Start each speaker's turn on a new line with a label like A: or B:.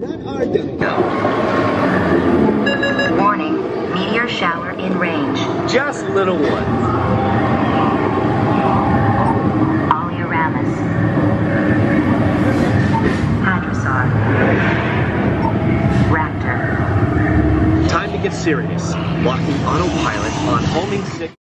A: That are doing.
B: Warning, meteor shower in range.
A: Just little ones.
B: Hadrosaur. Raptor.
A: Time to get serious. Locking autopilot on homing six.